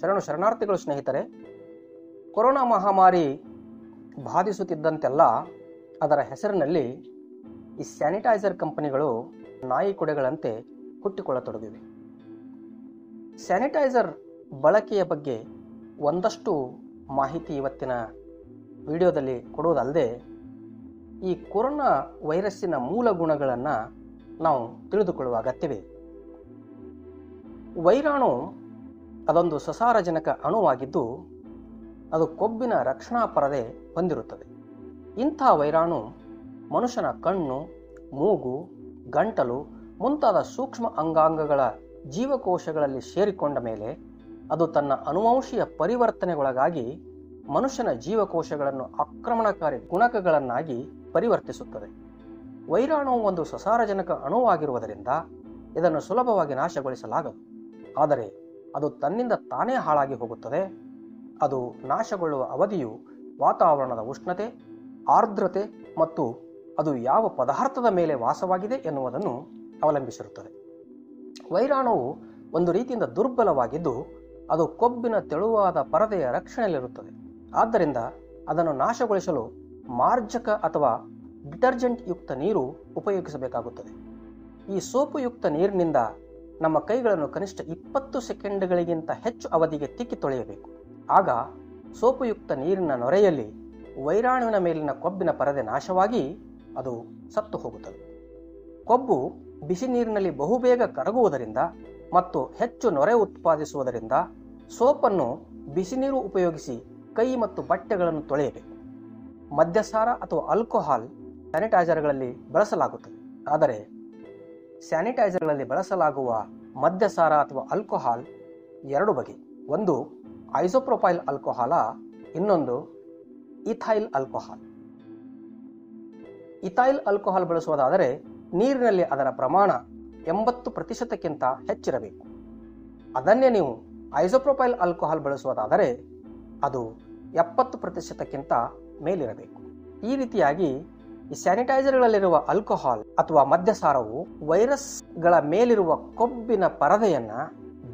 ಶರಣು ಶರಣಾರ್ಥಿಗಳು ಸ್ನೇಹಿತರೆ, ಕೊರೋನಾ ಮಹಾಮಾರಿ ಬಾಧಿಸುತ್ತಿದ್ದಂತೆಲ್ಲ ಅದರ ಹೆಸರಿನಲ್ಲಿ ಈ ಸ್ಯಾನಿಟೈಸರ್ ಕಂಪನಿಗಳು ನಾಯಿ ಕೊಡೆಗಳಂತೆ ಹುಟ್ಟಿಕೊಳ್ಳತೊಡಗಿವೆ. ಸ್ಯಾನಿಟೈಸರ್ ಬಳಕೆಯ ಬಗ್ಗೆ ಒಂದಷ್ಟು ಮಾಹಿತಿ ಇವತ್ತಿನ ವಿಡಿಯೋದಲ್ಲಿ ಕೊಡುವುದಲ್ಲದೆ, ಈ ಕೊರೋನಾ ವೈರಸ್ಸಿನ ಮೂಲ ಗುಣಗಳನ್ನು ನಾವು ತಿಳಿದುಕೊಳ್ಳುವ ಅಗತ್ಯವಿದೆ. ವೈರಾಣು ಅದೊಂದು ಸಸಾರಜನಕ ಅಣುವಾಗಿದ್ದು, ಅದು ಕೊಬ್ಬಿನ ರಕ್ಷಣಾ ಪರದೆ ಹೊಂದಿರುತ್ತದೆ. ಇಂಥ ವೈರಾಣು ಮನುಷ್ಯನ ಕಣ್ಣು, ಮೂಗು, ಗಂಟಲು ಮುಂತಾದ ಸೂಕ್ಷ್ಮ ಅಂಗಾಂಗಗಳ ಜೀವಕೋಶಗಳಲ್ಲಿ ಸೇರಿಕೊಂಡ ಮೇಲೆ ಅದು ತನ್ನ ಅನುವಂಶೀಯ ಪರಿವರ್ತನೆಗೊಳಗಾಗಿ ಮನುಷ್ಯನ ಜೀವಕೋಶಗಳನ್ನು ಆಕ್ರಮಣಕಾರಿ ಗುಣಕಗಳನ್ನಾಗಿ ಪರಿವರ್ತಿಸುತ್ತದೆ. ವೈರಾಣು ಒಂದು ಸಸಾರಜನಕ ಅಣುವಾಗಿರುವುದರಿಂದ ಇದನ್ನು ಸುಲಭವಾಗಿ ನಾಶಗೊಳಿಸಲಾಗದು. ಆದರೆ ಅದು ತನ್ನಿಂದ ತಾನೇ ಹಾಳಾಗಿ ಹೋಗುತ್ತದೆ. ಅದು ನಾಶಗೊಳ್ಳುವ ಅವಧಿಯು ವಾತಾವರಣದ ಉಷ್ಣತೆ, ಆರ್ದ್ರತೆ ಮತ್ತು ಅದು ಯಾವ ಪದಾರ್ಥದ ಮೇಲೆ ವಾಸವಾಗಿದೆ ಎನ್ನುವುದನ್ನು ಅವಲಂಬಿಸಿರುತ್ತದೆ. ವೈರಾಣುವು ಒಂದು ರೀತಿಯಿಂದ ದುರ್ಬಲವಾಗಿದ್ದು, ಅದು ಕೊಬ್ಬಿನ ತೆಳುವಾದ ಪರದೆಯ ರಕ್ಷಣೆಯಲ್ಲಿರುತ್ತದೆ. ಆದ್ದರಿಂದ ಅದನ್ನು ನಾಶಗೊಳಿಸಲು ಮಾರ್ಜಕ ಅಥವಾ ಡಿಟರ್ಜೆಂಟ್ ಯುಕ್ತ ನೀರು ಉಪಯೋಗಿಸಬೇಕಾಗುತ್ತದೆ. ಈ ಸೋಪುಯುಕ್ತ ನೀರಿನಿಂದ ನಮ್ಮ ಕೈಗಳನ್ನು ಕನಿಷ್ಠ ಇಪ್ಪತ್ತು ಸೆಕೆಂಡ್ಗಳಿಗಿಂತ ಹೆಚ್ಚು ಅವಧಿಗೆ ತಿಕ್ಕಿ ತೊಳೆಯಬೇಕು. ಆಗ ಸೋಪುಯುಕ್ತ ನೀರಿನ ನೊರೆಯಲ್ಲಿ ವೈರಾಣುವಿನ ಮೇಲಿನ ಕೊಬ್ಬಿನ ಪರದೆ ನಾಶವಾಗಿ ಅದು ಸತ್ತು ಹೋಗುತ್ತದೆ. ಕೊಬ್ಬು ಬಿಸಿ ನೀರಿನಲ್ಲಿ ಬಹುಬೇಗ ಕರಗುವುದರಿಂದ ಮತ್ತು ಹೆಚ್ಚು ನೊರೆ ಉತ್ಪಾದಿಸುವುದರಿಂದ ಸೋಪನ್ನು ಬಿಸಿ ನೀರು ಉಪಯೋಗಿಸಿ ಕೈ ಮತ್ತು ಬಟ್ಟೆಗಳನ್ನು ತೊಳೆಯಬೇಕು. ಮದ್ಯಸಾರ ಅಥವಾ ಆಲ್ಕೋಹಾಲ್ ಸ್ಯಾನಿಟೈಸರ್ಗಳಲ್ಲಿ ಬಳಸಲಾಗುತ್ತದೆ. ಆದರೆ ಸ್ಯಾನಿಟೈಸರ್ಗಳಲ್ಲಿ ಬಳಸಲಾಗುವ ಮದ್ಯಸಾರ ಅಥವಾ ಆಲ್ಕೋಹಾಲ್ ಎರಡು ಬಗೆ. ಒಂದು ಐಸೋಪ್ರೊಪೈಲ್ ಆಲ್ಕೋಹಾಲ, ಇನ್ನೊಂದು ಇಥೈಲ್ ಆಲ್ಕೋಹಾಲ್. ಇಥೈಲ್ ಆಲ್ಕೋಹಾಲ್ ಬಳಸುವುದಾದರೆ ನೀರಿನಲ್ಲಿ ಅದರ ಪ್ರಮಾಣ ಎಂಬತ್ತು ಪ್ರತಿಶತಕ್ಕಿಂತ ಹೆಚ್ಚಿರಬೇಕು. ಅದನ್ನೇ ನೀವು ಐಸೋಪ್ರೊಪೈಲ್ ಆಲ್ಕೋಹಾಲ್ ಬಳಸುವುದಾದರೆ ಅದು ಎಪ್ಪತ್ತು ಪ್ರತಿಶತಕ್ಕಿಂತ ಮೇಲಿರಬೇಕು. ಈ ರೀತಿಯಾಗಿ ಈ ಸ್ಯಾನಿಟೈಸರ್ಗಳಲ್ಲಿರುವ ಆಲ್ಕೋಹಾಲ್ ಅಥವಾ ಮದ್ಯಸಾರವು ವೈರಸ್ಗಳ ಮೇಲಿರುವ ಕೊಬ್ಬಿನ ಪರದೆಯನ್ನ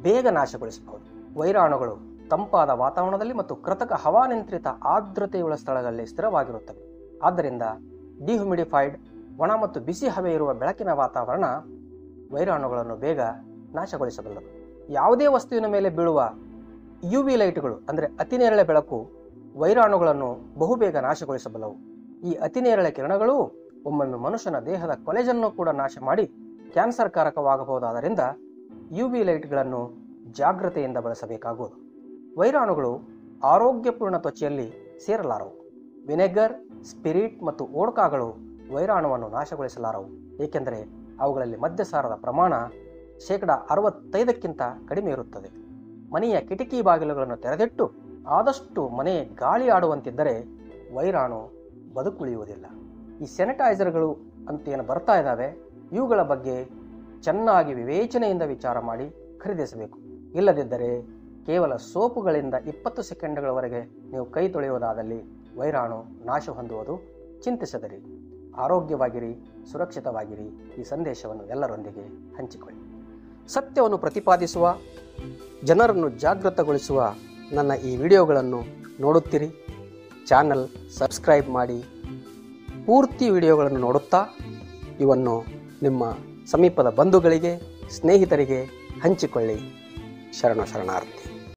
ಬೇಗ ನಾಶಗೊಳಿಸಬಹುದು. ವೈರಾಣುಗಳು ತಂಪಾದ ವಾತಾವರಣದಲ್ಲಿ ಮತ್ತು ಕೃತಕ ಹವಾನಿಯಂತ್ರಿತ ಆರ್ದ್ರತೆಯುಳ್ಳ ಸ್ಥಳಗಳಲ್ಲಿ ಸ್ಥಿರವಾಗಿರುತ್ತವೆ. ಆದ್ದರಿಂದ ಡಿಹ್ಯುಮಿಡಿಫೈಡ್, ಒಣ ಮತ್ತು ಬಿಸಿ ಹವೆ ಇರುವ ಬೆಳಕಿನ ವಾತಾವರಣ ವೈರಾಣುಗಳನ್ನು ಬೇಗ ನಾಶಗೊಳಿಸಬಲ್ಲದು. ಯಾವುದೇ ವಸ್ತುವಿನ ಮೇಲೆ ಬೀಳುವ ಯು ವಿ ಲೈಟ್ಗಳು, ಅಂದರೆ ಅತಿನೇರಳೆ ಬೆಳಕು, ವೈರಾಣುಗಳನ್ನು ಬಹುಬೇಗ ನಾಶಗೊಳಿಸಬಲ್ಲವು. ಈ ಅತಿನೇರಳೆ ಕಿರಣಗಳು ಒಮ್ಮೊಮ್ಮೆ ಮನುಷ್ಯನ ದೇಹದ ಕೊಲೆಜನ್ನು ಕೂಡ ನಾಶ ಮಾಡಿ ಕ್ಯಾನ್ಸರ್ ಕಾರಕವಾಗಬಹುದಾದ್ದರಿಂದ ಯು ವಿ ಲೈಟ್ಗಳನ್ನು ಜಾಗ್ರತೆಯಿಂದ ಬಳಸಬೇಕಾಗುವುದು. ವೈರಾಣುಗಳು ಆರೋಗ್ಯಪೂರ್ಣ ತ್ವಚೆಯಲ್ಲಿ ಸೇರಲಾರವು. ವಿನೆಗರ್, ಸ್ಪಿರಿಟ್ ಮತ್ತು ಓಡ್ಕಾಗಳು ವೈರಾಣುವನ್ನು ನಾಶಗೊಳಿಸಲಾರವು. ಏಕೆಂದರೆ ಅವುಗಳಲ್ಲಿ ಮದ್ಯಸಾರದ ಪ್ರಮಾಣ ಶೇಕಡ ಅರವತ್ತೈದಕ್ಕಿಂತ ಕಡಿಮೆ ಇರುತ್ತದೆ. ಮನೆಯ ಕಿಟಕಿ ಬಾಗಿಲುಗಳನ್ನು ತೆರೆದಿಟ್ಟು ಆದಷ್ಟು ಮನೆ ಗಾಳಿ ಆಡುವಂತಿದ್ದರೆ ವೈರಾಣು ಬದುಕುಳಿಯುವುದಿಲ್ಲ. ಈ ಸ್ಯಾನಿಟೈಸರ್ಗಳು ಅಂತ ಏನು ಬರ್ತಾ ಇದ್ದಾವೆ. ಇವುಗಳ ಬಗ್ಗೆ ಚೆನ್ನಾಗಿ ವಿವೇಚನೆಯಿಂದ ವಿಚಾರ ಮಾಡಿ ಖರೀದಿಸಬೇಕು. ಇಲ್ಲದಿದ್ದರೆ ಕೇವಲ ಸೋಪುಗಳಿಂದ ಇಪ್ಪತ್ತು ಸೆಕೆಂಡ್ಗಳವರೆಗೆ ನೀವು ಕೈ ತೊಳೆಯುವುದಾದಲ್ಲಿ ವೈರಾಣು ನಾಶ ಹೊಂದುವುದು ಚಿಂತಿಸದಿರಿ. ಆರೋಗ್ಯವಾಗಿರಿ, ಸುರಕ್ಷಿತವಾಗಿರಿ. ಈ ಸಂದೇಶವನ್ನು ಎಲ್ಲರೊಂದಿಗೆ ಹಂಚಿಕೊಳ್ಳಿ. ಸತ್ಯವನ್ನು ಪ್ರತಿಪಾದಿಸುವ, ಜನರನ್ನು ಜಾಗೃತಗೊಳಿಸುವ ನನ್ನ ಈ ವಿಡಿಯೋಗಳನ್ನು ನೋಡುತ್ತೀರಿ. ಚಾನಲ್ ಸಬ್ಸ್ಕ್ರೈಬ್ ಮಾಡಿ ಪೂರ್ತಿ ವಿಡಿಯೋಗಳನ್ನು ನೋಡುತ್ತಾ ಇವನ್ನು ನಿಮ್ಮ ಸಮೀಪದ ಬಂಧುಗಳಿಗೆ ಸ್ನೇಹಿತರಿಗೆ ಹಂಚಿಕೊಳ್ಳಿ. ಶರಣ ಶರಣಾರ್ಥಿ.